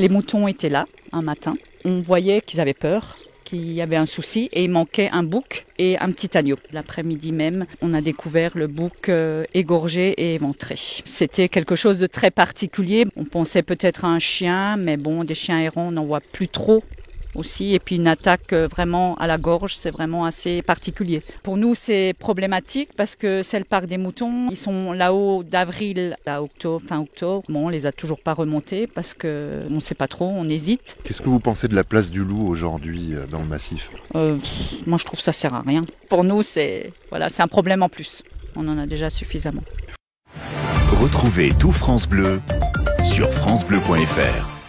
Les moutons étaient là un matin. On voyait qu'ils avaient peur, qu'il y avait un souci et il manquait un bouc et un petit agneau. L'après-midi même, on a découvert le bouc euh, égorgé et éventré. C'était quelque chose de très particulier. On pensait peut-être à un chien, mais bon, des chiens errants, on n'en voit plus trop aussi. Et puis une attaque euh, vraiment à la gorge, c'est vraiment assez particulier. Pour nous, c'est problématique parce que c'est le parc des moutons. Ils sont là-haut d'avril à octobre, fin octobre. Bon, on les a toujours pas remontés parce que on ne sait pas trop, on hésite. Qu'est-ce que vous pensez de la place du loup aujourd'hui euh, dans le massif? Euh, Moi, je trouve que ça sert à rien. Pour nous, c'est voilà, c'est un problème en plus. On en a déjà suffisamment. Retrouvez tout France Bleu sur francebleu.fr.